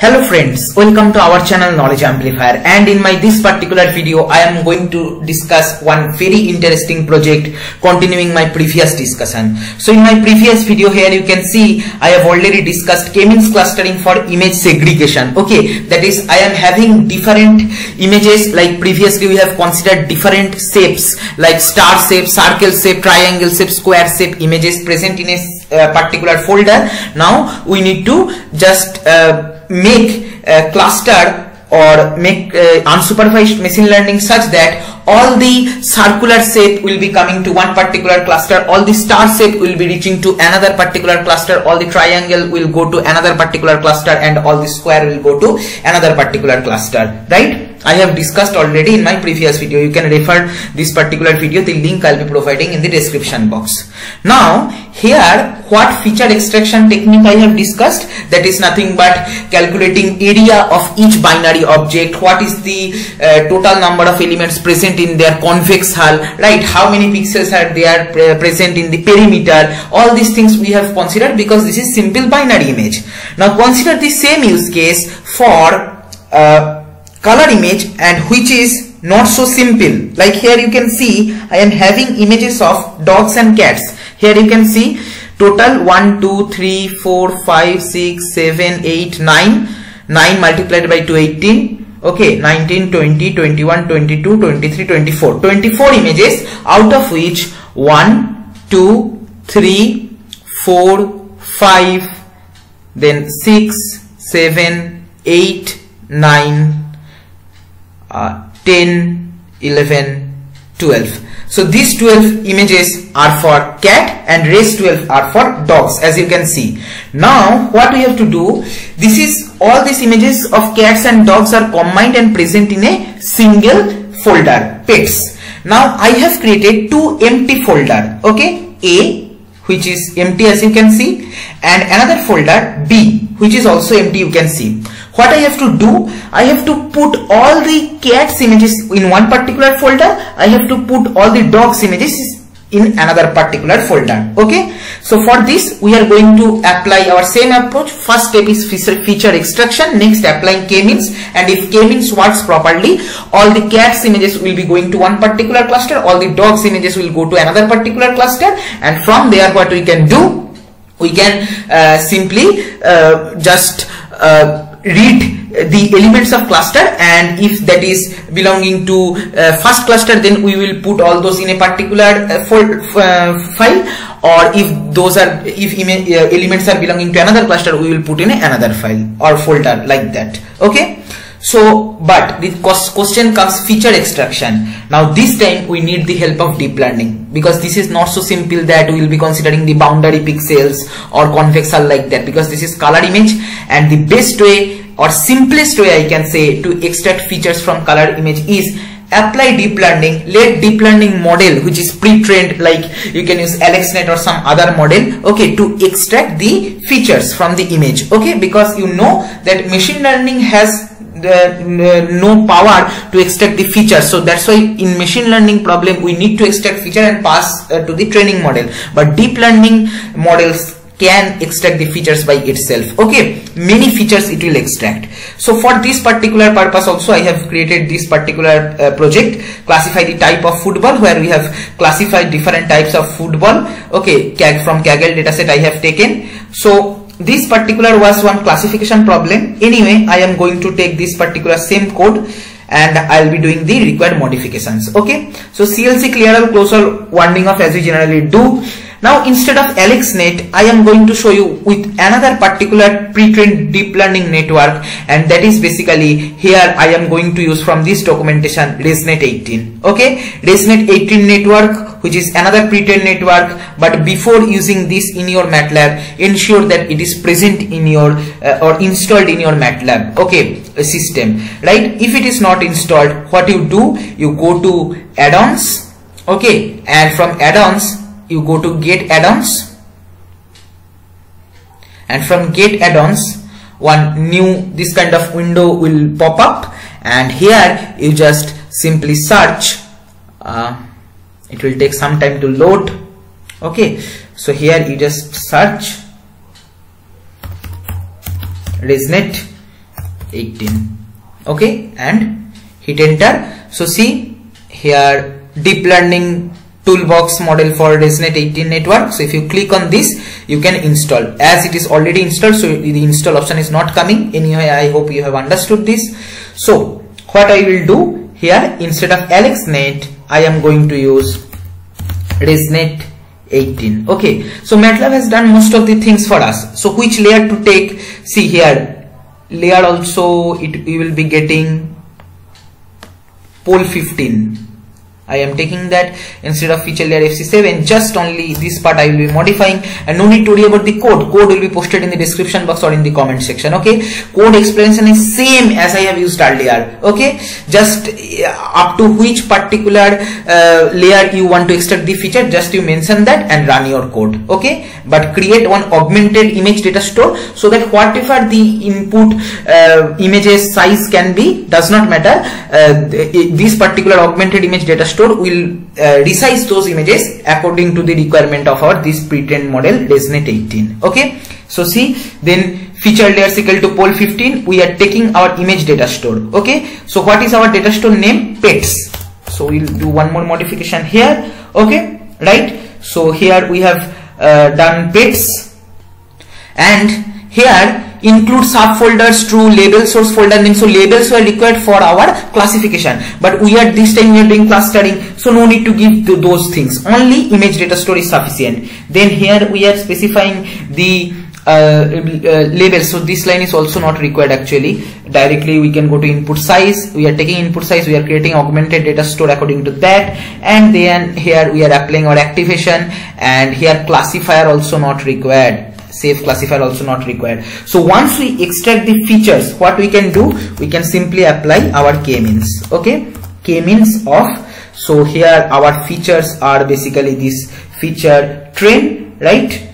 Hello friends, welcome to our channel Knowledge Amplifier and in my this particular video I am going to discuss one very interesting project continuing my previous discussion. So in my previous video here you can see I have already discussed k-means clustering for image segregation. Okay, that is I am having different images like previously we have considered different shapes like star shape, circle shape, triangle shape, square shape images present in a uh, particular folder. Now we need to just uh, make a cluster or make uh, unsupervised machine learning such that all the circular shape will be coming to one particular cluster all the star shape will be reaching to another particular cluster all the triangle will go to another particular cluster and all the square will go to another particular cluster right I have discussed already in my previous video. You can refer this particular video. The link I'll be providing in the description box. Now here what feature extraction technique I have discussed that is nothing but calculating area of each binary object. What is the uh, total number of elements present in their convex hull, right? How many pixels are there pre present in the perimeter? All these things we have considered because this is simple binary image. Now consider the same use case for uh, color image and which is not so simple. Like here you can see I am having images of dogs and cats. Here you can see total 1 2 3 4 5 6 7 8 9 9 multiplied by 2 18 okay 19 20 21 22 23 24 24 images out of which 1 2 3 4 5 then 6 7 8 9 uh, 10 11 12 so these 12 images are for cat and rest 12 are for dogs as you can see. Now what we have to do this is all these images of cats and dogs are combined and present in a single folder pets. Now i have created two empty folder okay? A which is empty as you can see and another folder b which is also empty you can see what I have to do? I have to put all the cats images in one particular folder. I have to put all the dogs images in another particular folder. Okay? So for this we are going to apply our same approach. First step is feature extraction. Next applying k-means and if k-means works properly all the cats images will be going to one particular cluster. All the dogs images will go to another particular cluster. And from there what we can do? We can uh, simply uh, just uh, read the elements of cluster and if that is belonging to uh, first cluster then we will put all those in a particular uh, uh, file. Or if those are if uh, elements are belonging to another cluster we will put in another file or folder like that. Okay so but the question comes feature extraction. Now this time we need the help of deep learning. Because this is not so simple that we will be considering the boundary pixels or convex hull like that. Because this is color image. And the best way or simplest way I can say to extract features from color image is apply deep learning. Let deep learning model which is pre-trained like you can use AlexNet or some other model okay to extract the features from the image. Okay because you know that machine learning has no power to extract the feature. So that's why in machine learning problem we need to extract feature and pass uh, to the training model. But deep learning models can extract the features by itself. Okay many features it will extract. So for this particular purpose also i have created this particular uh, project classify the type of football where we have classified different types of football. Okay from kaggle dataset i have taken. So this particular was one classification problem. Anyway I am going to take this particular same code and I'll be doing the required modifications. Okay? So CLC clear all close all warning off as we generally do now instead of AlexNet, I am going to show you with another particular pre-trained deep learning network. And that is basically here I am going to use from this documentation ResNet 18. Okay, ResNet 18 network which is another pre-trained network. But before using this in your MATLAB ensure that it is present in your uh, or installed in your MATLAB. Okay? System. Right? If it is not installed what you do? You go to add-ons. Okay? And from add-ons you go to get add-ons. And from get add-ons one new this kind of window will pop up. And here you just simply search. Uh, it will take some time to load. Okay. So here you just search. ResNet 18 okay. And hit enter. So see here deep learning toolbox model for ResNet 18 network. So if you click on this you can install. As it is already installed so the install option is not coming. Anyway I hope you have understood this. So what I will do here instead of AlexNet I am going to use ResNet 18 okay. So MATLAB has done most of the things for us. So which layer to take? See here. Layer also it we will be getting pool5 I am taking that instead of feature layer FC7 just only this part I will be modifying and no need to worry about the code. Code will be posted in the description box or in the comment section okay? Code explanation is same as I have used earlier okay? Just uh, up to which particular uh, layer you want to extract the feature just you mention that and run your code okay? But create one augmented image data store so that whatever the input uh, images size can be does not matter. Uh, this particular augmented image data store store will uh, resize those images according to the requirement of our this pre-trained model ResNet 18 okay? So see then feature layers equal to pool5 we are taking our image data store. Okay? So what is our data store name? Pets. So we'll do one more modification here. Okay? Right? So here we have uh, done pets. And here include subfolders to label source folder name so labels were required for our classification. But we are this time we are doing clustering so no need to give those things. Only image data store is sufficient. Then here we are specifying the uh, uh, label. So this line is also not required actually. Directly we can go to input size. We are taking input size. We are creating augmented data store according to that. And then here we are applying our activation. And here classifier also not required safe classifier also not required. So once we extract the features what we can do? We can simply apply our k-means. Okay? K-means of so here our features are basically this feature train right?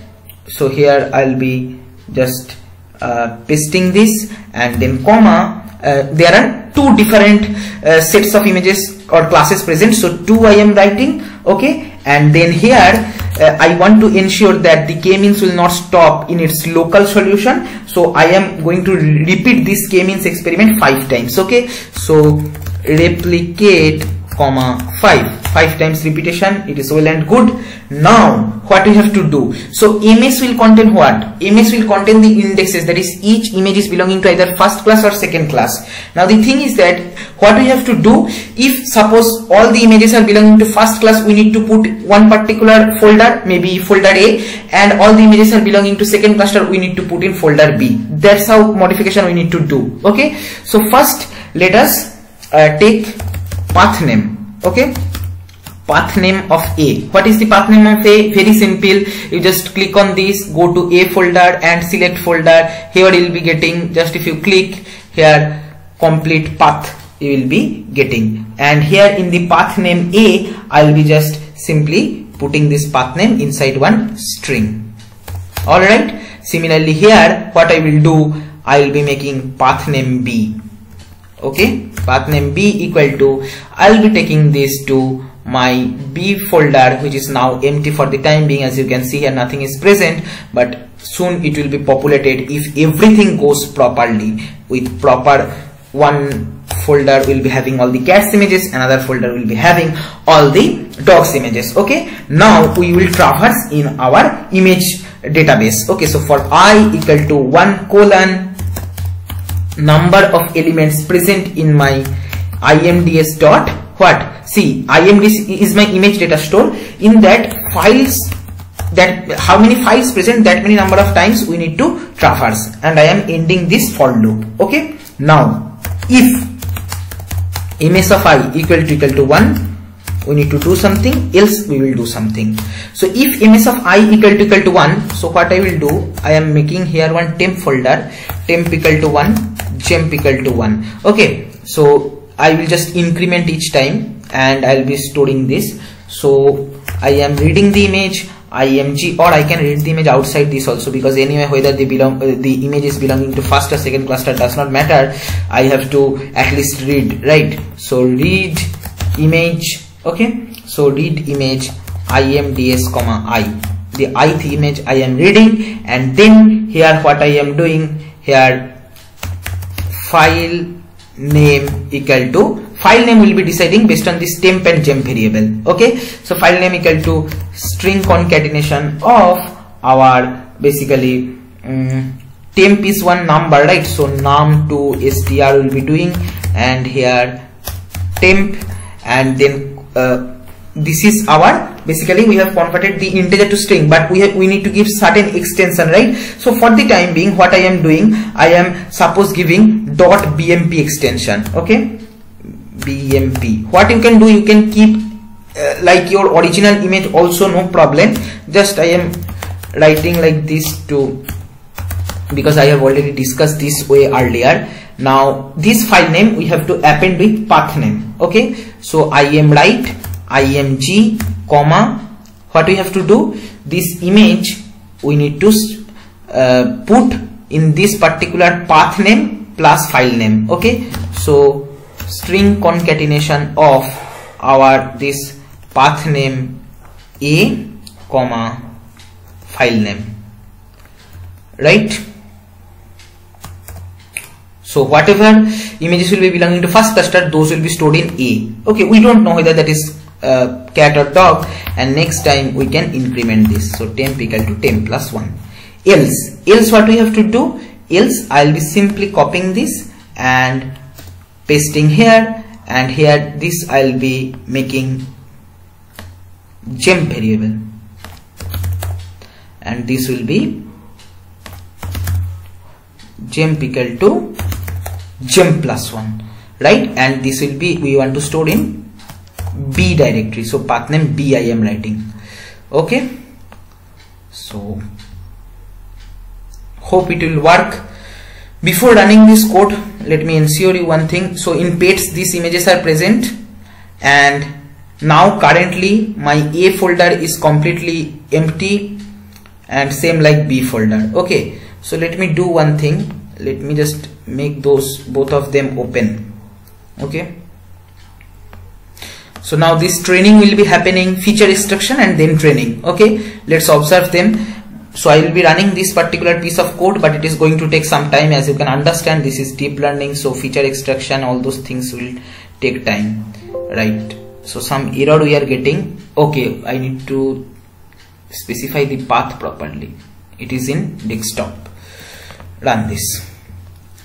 So here I'll be just uh, pasting this and then comma uh, there are two different uh, sets of images or classes present. So two I am writing okay? And then here uh, I want to ensure that the k-means will not stop in its local solution. So I am going to repeat this k-means experiment five times okay? So replicate comma 5 5 times repetition it is well and good. Now what we have to do? So ms will contain what? Ms will contain the indexes that is each image is belonging to either first class or second class. Now the thing is that what we have to do if suppose all the images are belonging to first class we need to put one particular folder maybe folder a and all the images are belonging to second cluster we need to put in folder b. That's how modification we need to do okay? So first let us uh, take path name okay path name of a. What is the path name of a? Very simple. You just click on this go to a folder and select folder. Here you will be getting just if you click here complete path you will be getting. And here in the path name a i will be just simply putting this path name inside one string. All right similarly here what i will do i will be making path name b. Okay? Path name b equal to I'll be taking this to my b folder which is now empty for the time being as you can see here nothing is present but soon it will be populated if everything goes properly with proper one folder will be having all the cats images another folder will be having all the dogs images okay? Now we will traverse in our image database okay? So for i equal to 1 colon number of elements present in my imds dot what? See imds is my image data store. In that files that how many files present that many number of times we need to traverse. And i am ending this for loop. Okay? Now if ms of i equal to equal to 1 we need to do something else we will do something. So if ms of i equal to equal to 1 so what i will do? I am making here one temp folder temp equal to 1 temp equal to 1 okay? So i will just increment each time and i'll be storing this. So i am reading the image img or I can read the image outside this also because anyway whether the belong uh, the image is belonging to first or second cluster does not matter. I have to at least read right? So read image okay? So read image imds comma i. The ith image i am reading and then here what i am doing here file name equal to file name will be deciding based on this temp and gemp variable okay? So file name equal to string concatenation of our basically um, temp is one number right? So num to str will be doing and here temp and then uh, this is our basically we have converted the integer to string but we have we need to give certain extension right? So for the time being what i am doing i am suppose giving dot bmp extension okay? Bmp what you can do you can keep uh, like your original image also no problem. Just i am writing like this to because I have already discussed this way earlier. Now this file name we have to append with path name okay? So imwrite img comma what we have to do this image we need to uh, put in this particular path name plus file name okay so string concatenation of our this path name a comma file name right so whatever images will be belonging to first cluster, those will be stored in A. Okay, we don't know whether that is uh, cat or dog and next time we can increment this. So temp equal to temp plus 1. Else, else what we have to do? Else I'll be simply copying this and pasting here and here this I'll be making gemp variable and this will be gemp equal to gemp plus 1 right and this will be we want to store in b directory. So path name b i am writing. Okay? So hope it will work. Before running this code let me ensure you one thing. So in pets these images are present. And now currently my a folder is completely empty and same like b folder. Okay. So let me do one thing. Let me just make those both of them open. Okay so now this training will be happening feature extraction and then training okay? Let's observe them. So I will be running this particular piece of code but it is going to take some time. As you can understand this is deep learning so feature extraction all those things will take time right? So some error we are getting. Okay I need to specify the path properly. It is in desktop. Run this.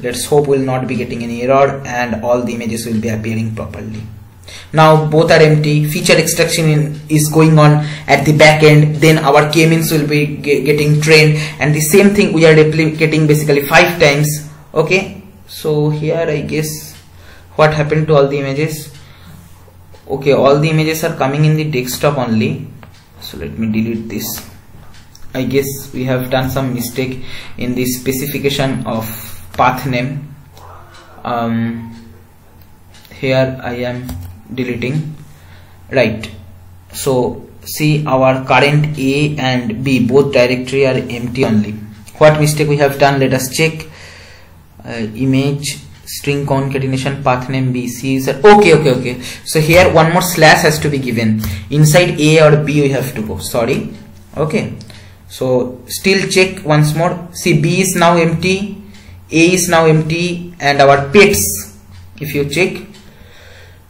Let's hope we'll not be getting any error and all the images will be appearing properly now both are empty. Feature extraction in, is going on at the back end. Then our k-means will be get, getting trained. And the same thing we are replicating basically five times. Okay? So here i guess what happened to all the images. Okay all the images are coming in the desktop only. So let me delete this. I guess we have done some mistake in the specification of path name. Um, here I am deleting. Right. So see our current A and B both directory are empty only. What mistake we have done? Let us check. Uh, image string concatenation path name B C is okay okay okay. So here one more slash has to be given. Inside A or B we have to go. Sorry. Okay. So still check once more. See B is now empty a is now empty and our pets. If you check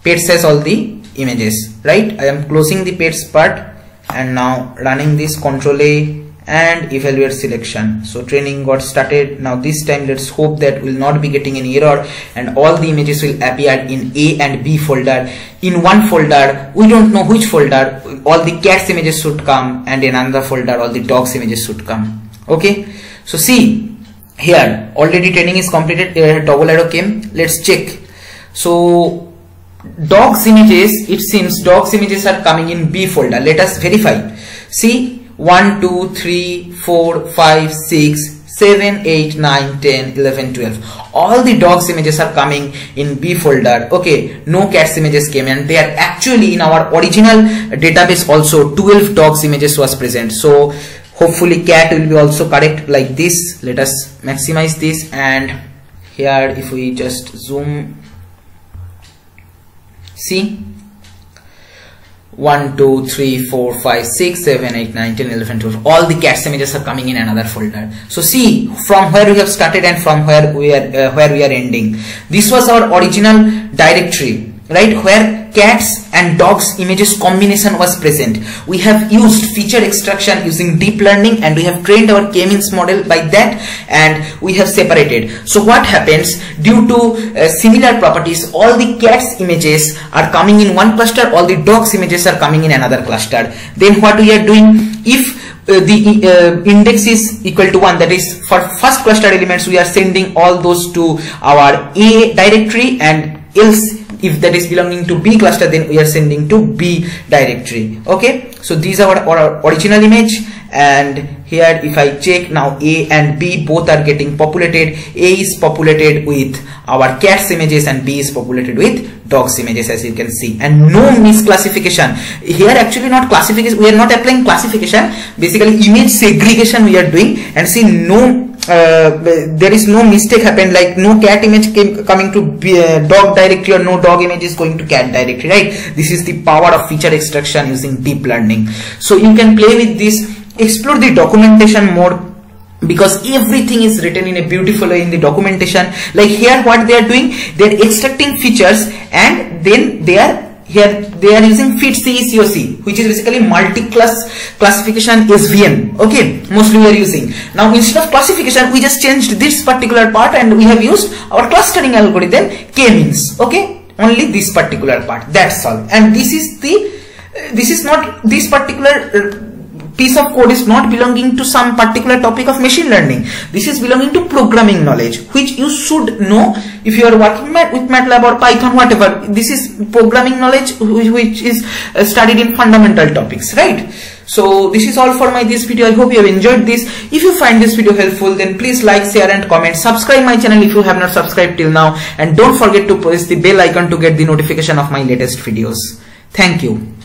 pets has all the images right? I am closing the page part and now running this control A and evaluate selection. So training got started. Now this time let's hope that we'll not be getting any error and all the images will appear in A and B folder. In one folder we don't know which folder all the cats images should come and in another folder all the dogs images should come. Okay? So see here already training is completed. Uh, double arrow came. Let's check. So dogs images it seems dogs images are coming in b folder. Let us verify. See 1 2 3 4 5 6 7 8 9 10 11 12 all the dogs images are coming in b folder. Okay no cats images came and they are actually in our original database also. 12 dogs images was present. So hopefully cat will be also correct like this. Let us maximize this and here if we just zoom see? 1 2 3 4 5 6 7 8 9 10 11 12 all the cats images are coming in another folder. So see from where we have started and from where we are uh, where we are ending. This was our original directory right where cats and dogs images combination was present. We have used feature extraction using deep learning and we have trained our k-means model by that and we have separated. So what happens? Due to uh, similar properties all the cats images are coming in one cluster all the dogs images are coming in another cluster. Then what we are doing? If uh, the uh, index is equal to 1 that is for first cluster elements we are sending all those to our a directory and else if that is belonging to b cluster then we are sending to b directory. Okay? So these are our original image. And here if I check now A and B both are getting populated. A is populated with our cats images and B is populated with dogs images as you can see. And no misclassification. Here actually not classification. We are not applying classification. Basically image segregation we are doing. And see no uh, there is no mistake happened like no cat image came coming to be, uh, dog directly or no dog image is going to cat directly right? This is the power of feature extraction using deep learning. So you can play with this explore the documentation more because everything is written in a beautiful way in the documentation. Like here what they are doing they are extracting features and then they are here they are using fitcecoc which is basically multi-class classification SVM okay mostly we are using. Now instead of classification we just changed this particular part and we have used our clustering algorithm k-means. Okay only this particular part. That's all. And this is the this is not this particular uh, piece of code is not belonging to some particular topic of machine learning. This is belonging to programming knowledge, which you should know if you are working with MATLAB or Python, whatever. This is programming knowledge which is uh, studied in fundamental topics, right? So this is all for my this video. I hope you have enjoyed this. If you find this video helpful, then please like, share and comment. Subscribe my channel if you have not subscribed till now. And don't forget to press the bell icon to get the notification of my latest videos. Thank you.